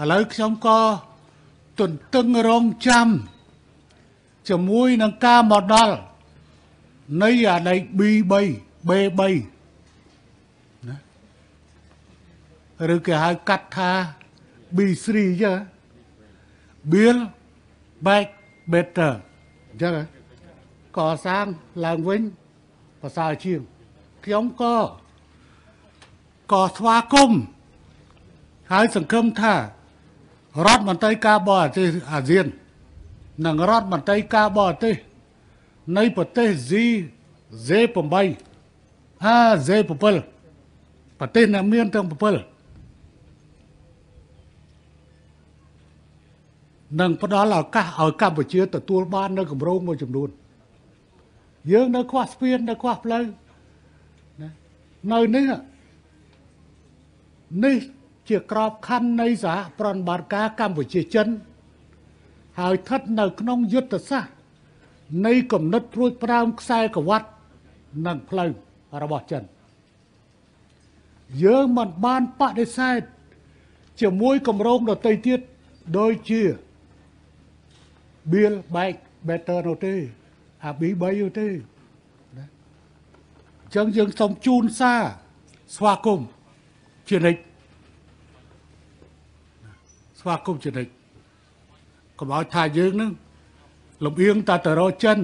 ឥឡូវខ្ញុំក៏ទន្ទឹងរង់ចាំជាមួយនឹងការមកដល់នៃអាដី B3 B3 ណាឬគេហៅកាត់ថា B3 ចឹង Build back better អញ្ចឹងកសាងឡើងវិញប្រសើរជាងខ្ញុំក៏ក៏ស្វាគមន៍ហើយសង្ឃឹមថា រដ្ឋមន្ត្រីការបរទេសអាស៊ាន និងរដ្ឋមន្ត្រីការបរទេសនៃប្រទេស Z Z8 អា Z7 ប្រទេសអ្នកមានទាំង7នឹងផ្ដល់ឱកាសឲ្យកម្ពុជាទទួលបាននៅគម្រោងមួយចំនួនយើងនៅខ្វះស្ពាននៅខ្វះផ្លូវណានៅនេះនេះ ជាក្របខ័ណ្ឌនៃសហប្រតិបត្តិការកម្ពុជាចិន ហើយស្ថិតនៅក្នុងយុទ្ធសាស្ត្រនៃគំនិតព្រួយប្រោមខ្សែក្រវ៉ាត់និងផ្លូវរបស់ចិនយើងមិនបានបដិសេធជាមួយគម្រោងដទៃទៀតដូចជា Bill Back Better នោះទេអា B3 នោះទេណាអញ្ចឹងយើងសូមជូនសារស្វាគមន៍ជានិច្ច ស្វាគមន៍ជានិច្ចកុំឲ្យថាយើងនឹងលំអៀងតែទៅរកចិន